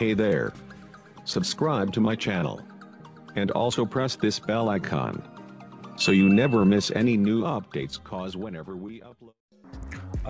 Hey there. Subscribe to my channel. And also press this bell icon. So you never miss any new updates cause whenever we upload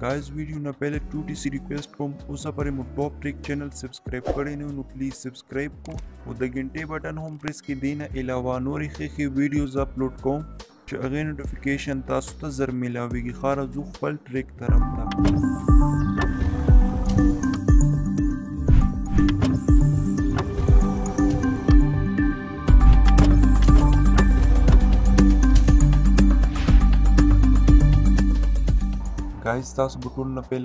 guys video ना पहले to टूटी सी request को उस पर top trick channel subscribe करें नहीं please subscribe को और द घंटे बटन होम प्रेस के देना अलावा नोरी खी वीडियोस अपलोड को अगे नोटिफिकेशन तासु जर मिलावेगी खारा जो खल ट्रिक तरफ़ था guys tasu butunla પહેල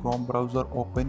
Chrome browser open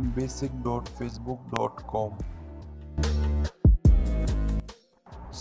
mbasic.facebook.com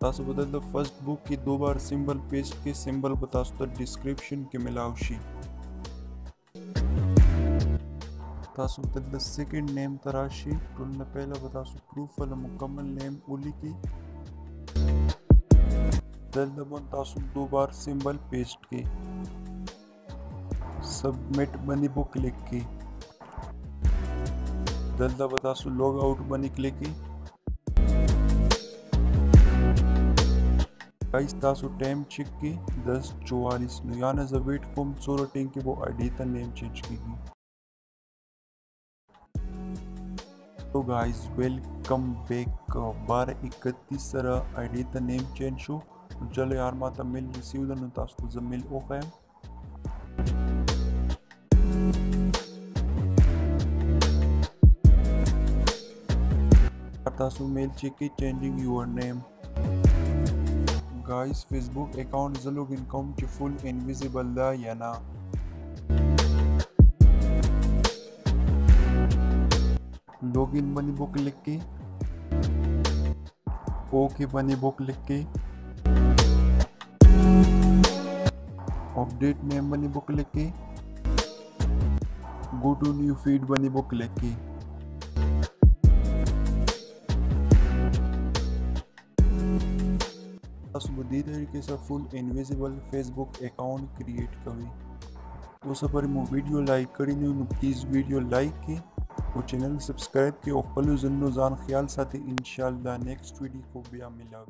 तास बदल द फ़र्स्ट बुक की दो बार सिंबल पेस्ट के सिंबल बता सो डिस्क्रिप्शन तो के मिलावशी तास बदल द सेकंड नेम तराशी तो टुल ने पहला बता सो प्रूफ वाला मुकम्मल नेम उली की। दल दबन तास दो बार सिंबल पेस्ट के। सबमिट बनी बुक क्लिक की। दल दबन तास लॉग आउट बनी क्लिक की। Kaistāsu Temčiki 10.40 nu jāneza Vitkum suratīnki bu Adita Nemčičkigi. तो गाइस वेलकम बैक बार इकतीस आईडी त नेम चेंज हो चलो यार माँ तमिल रिसीव दन तास्को जमिल ओ है तासु मेल चेक की changing your name guys Facebook account जलुग इनकम च फुल इनविजिबल द याना लॉगिन बनी बुक लिख के ओके बनी बुक लिख के अपडेट नेम बनी बुक लिख के गो टू न्यू फ़ीड बनी बुक लिख के। बस बुरी तरीके से full invisible Facebook account create करें। तो सब वीडियो लाइक करी नहीं प्लीज़ वीडियो लाइक की, और चैनल सब्सक्राइब के, और पलू जन्नो जान ख्याल साथ इन नेक्स्ट वीडियो को भी मिला